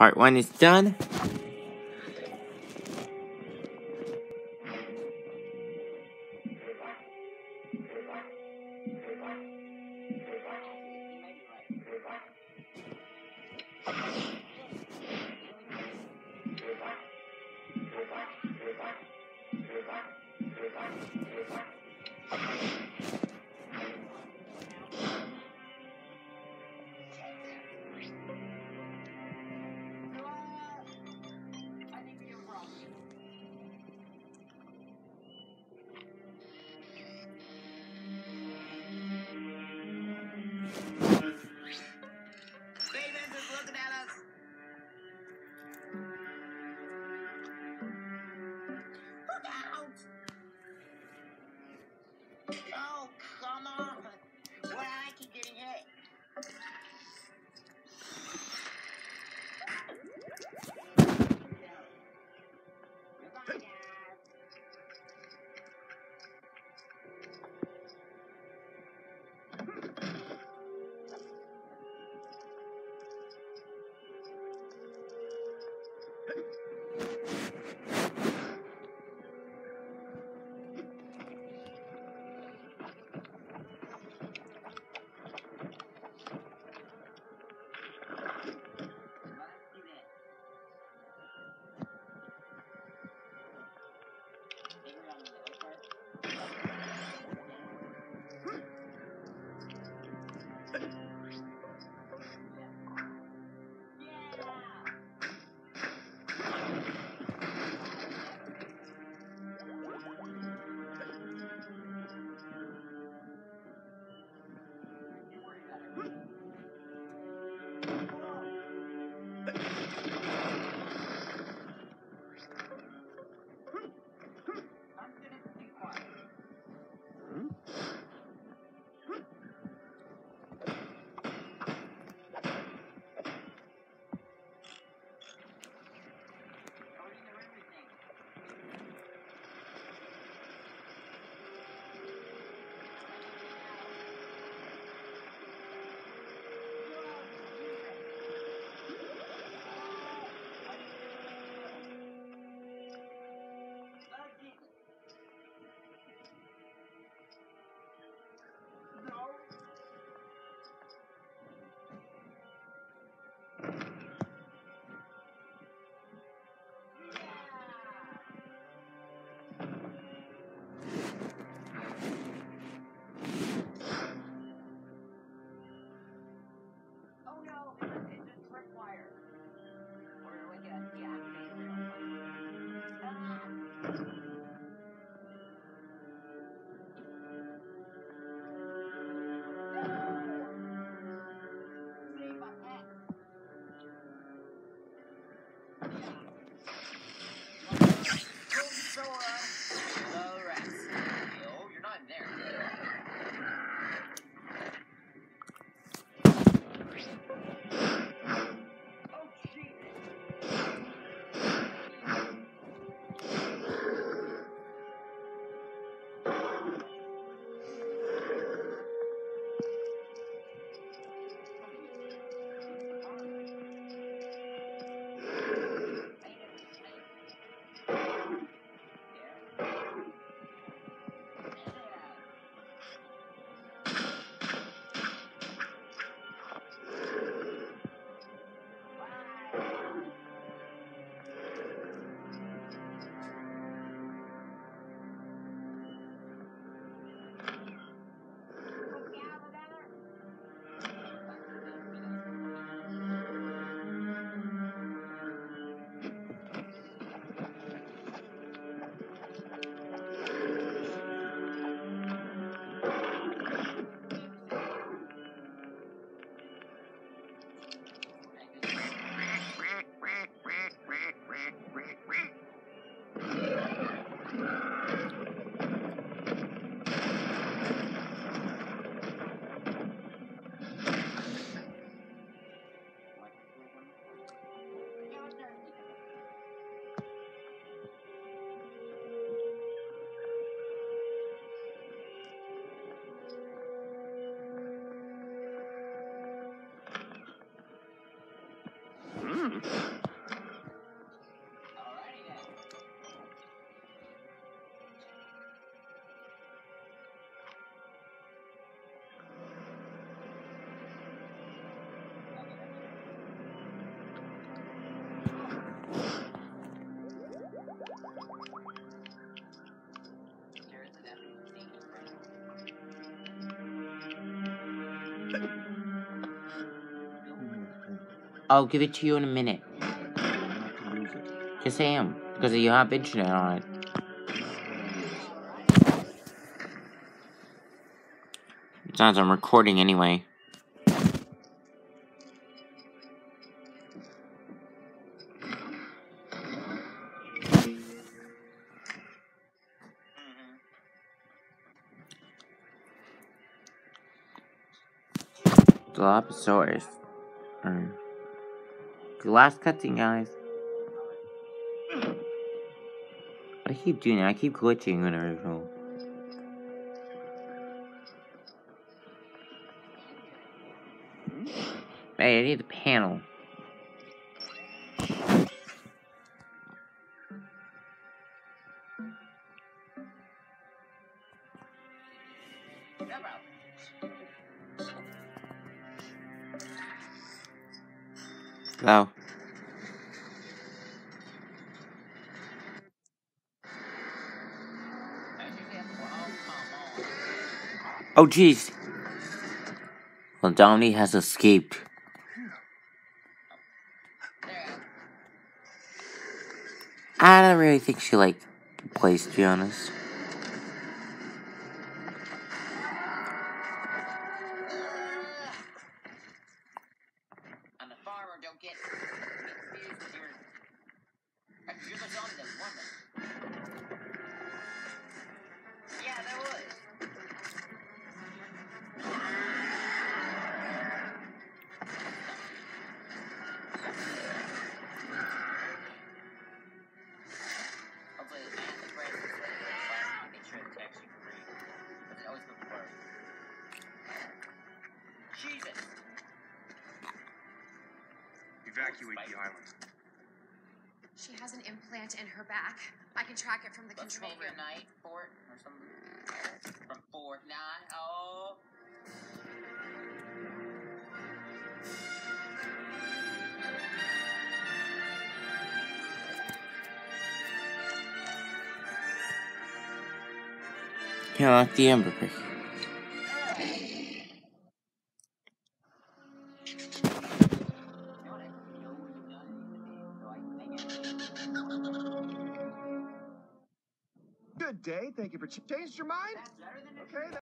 Part 1 is done. 何? I'll give it to you in a minute. Yes, I am. Because you have internet on it. Besides, I'm recording anyway. Dilophosaurus. Um, the last cutscene, guys. I keep doing. I keep glitching when I roll. Hey, I need the panel. Well, oh, jeez. Well, Dominique has escaped. I don't really think she liked the place, to be honest. Evacuate the island. She has an implant in her back. I can track it from the Let's control make room. a night fort or something. From Fortnite. Oh. Can't lock the Amber Brick. Day. Thank you for ch- changed your mind. That's better than Okay.